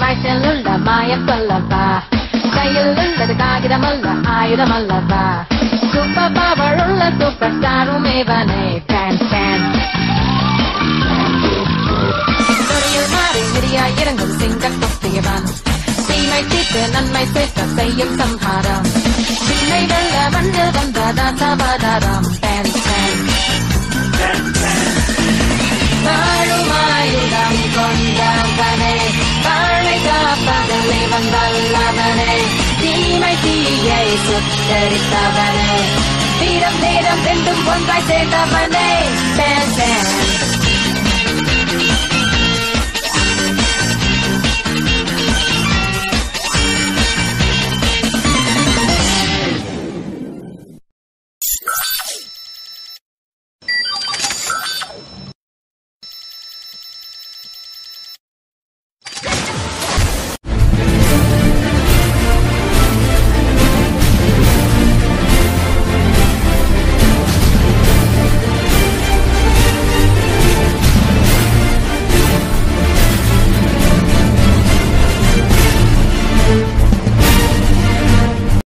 வாய் செல்லுள்ள மாயம் சொல்லப்பா கையில் உள்ளது காகிதமல்ல ஆயுதமல்லப்பா சும்ப பாவழுள்ள சூப்பர் ஸ்டாரும் இவனை பேன் பேன் துறையில் மாறி விரியாய் இறங்கும் சிங்கத்துப்பா கொத்தியவன் தீமை தீர்த்து நன்மை சேர்க்க செய்யும் சம்ஹாரம். தீமை வெல்ல வந்து வந்தாதா சமாதாரம் பேன் பேன். வாழுமாயுதம் கொண்டவனே வாழை காப்பதனை வந்தல்லவனே தீமை தீயை சுத்தரித்தவனே தீரம் நேரம் ரெண்டும் ஒன்றாய் சேர்ந்தவனே.